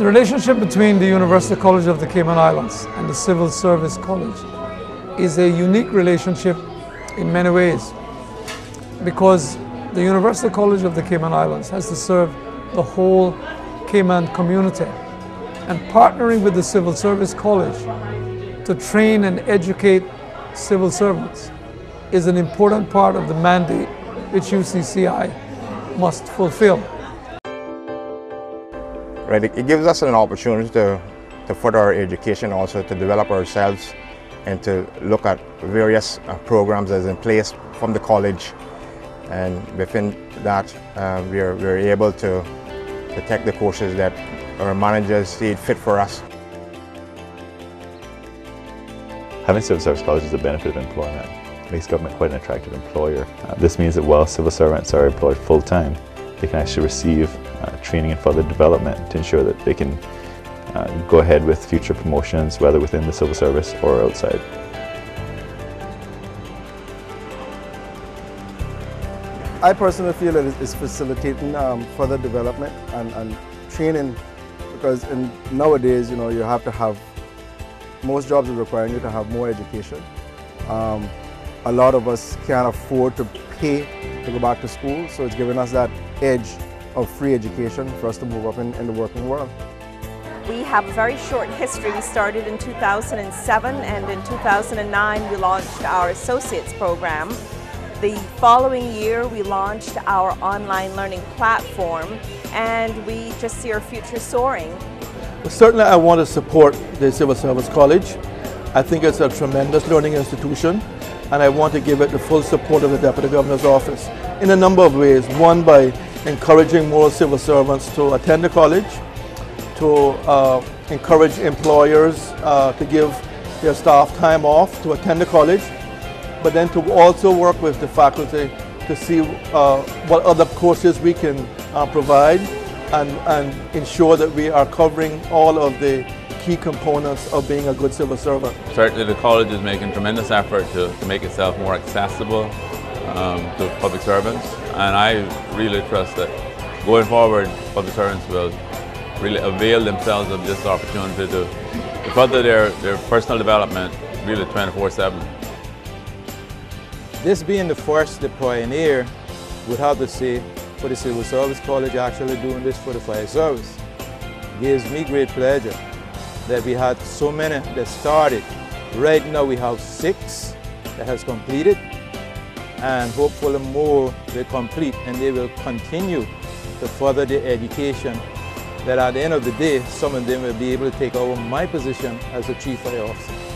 The relationship between the University College of the Cayman Islands and the Civil Service College is a unique relationship in many ways because the University College of the Cayman Islands has to serve the whole Cayman community and partnering with the Civil Service College to train and educate civil servants is an important part of the mandate which UCCI must fulfill. Right, it gives us an opportunity to, to further our education also, to develop ourselves and to look at various uh, programs that's in place from the college and within that uh, we're, we're able to, to take the courses that our managers see fit for us. Having civil service college is a benefit of employment. It makes government quite an attractive employer. Uh, this means that while civil servants are employed full-time, they can actually receive uh, training and further development to ensure that they can uh, go ahead with future promotions, whether within the civil service or outside. I personally feel that it's facilitating um, further development and, and training because in, nowadays, you know, you have to have, most jobs are requiring you to have more education. Um, a lot of us can't afford to pay to go back to school, so it's giving us that edge of free education for us to move up in, in the working world. We have a very short history. We started in 2007 and in 2009 we launched our associates program. The following year we launched our online learning platform and we just see our future soaring. Well, certainly I want to support the Civil Service College. I think it's a tremendous learning institution and I want to give it the full support of the Deputy Governor's Office in a number of ways. One, by encouraging more civil servants to attend the college, to uh, encourage employers uh, to give their staff time off to attend the college, but then to also work with the faculty to see uh, what other courses we can uh, provide and, and ensure that we are covering all of the key components of being a good civil servant. Certainly the college is making tremendous effort to, to make itself more accessible um, to public servants and I really trust that going forward public servants will really avail themselves of this opportunity to, further their, their personal development really 24-7. This being the first, the pioneer, would have to say for the Civil Service College actually doing this for the fire service. Gives me great pleasure that we had so many that started. Right now we have six that has completed and hopefully more will complete and they will continue to further their education that at the end of the day some of them will be able to take over my position as a chief fire officer.